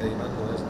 editando esto.